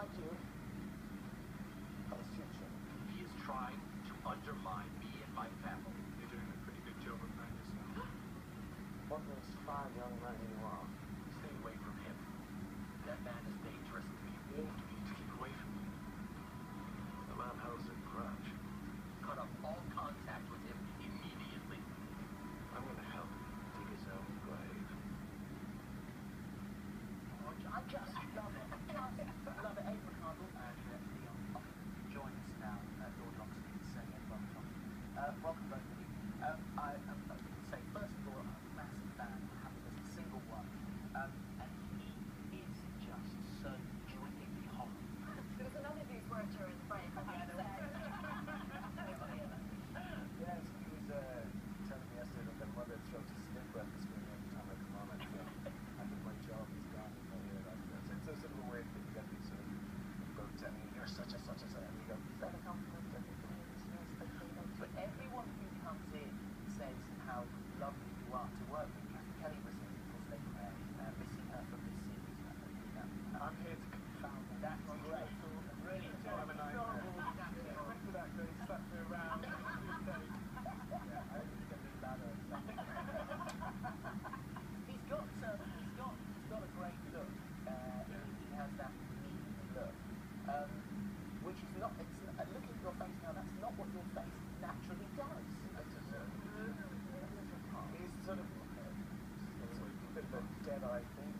like you. Palestinian. He is trying to undermine me and my family. You're doing a pretty good job of this what makes five young men I think.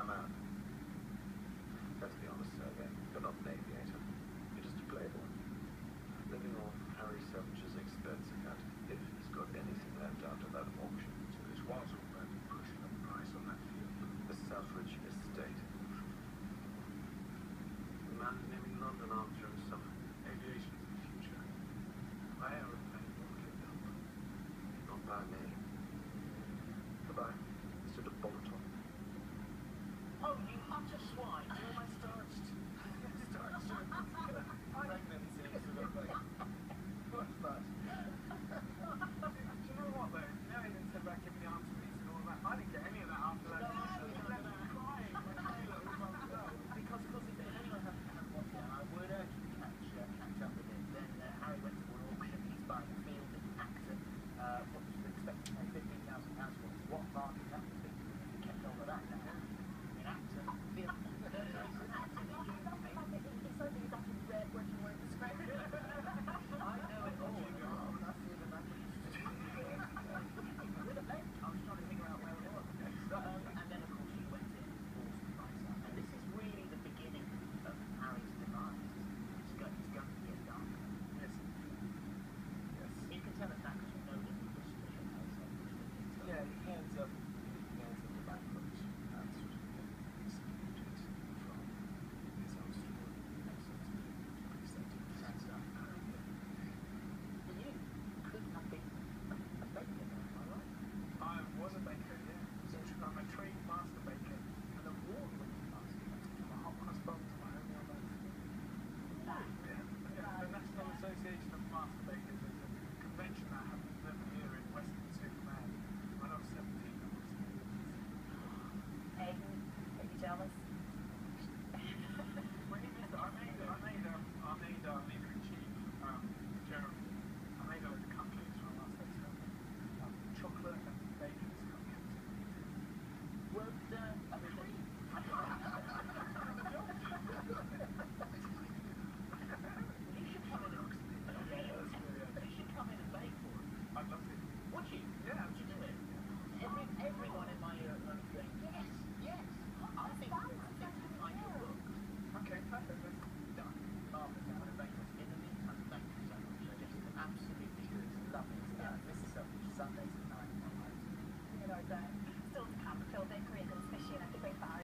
amount.